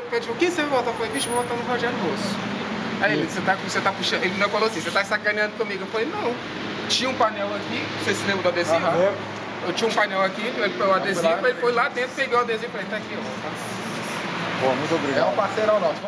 pediu, tipo, quem você vai votar? Eu falei, bicho, vou votar no Rogério Rosso. Aí ele, você tá, você tá puxando, ele não falou assim, você tá sacaneando comigo. Eu falei, não. Tinha um painel aqui, você se lembra do adesivo? Aham. Eu tinha um painel aqui, ele pegou o adesivo, ele foi lá dentro, pegou o adesivo e falei, tá aqui, ó. Pô, muito obrigado. É um parceirão nosso.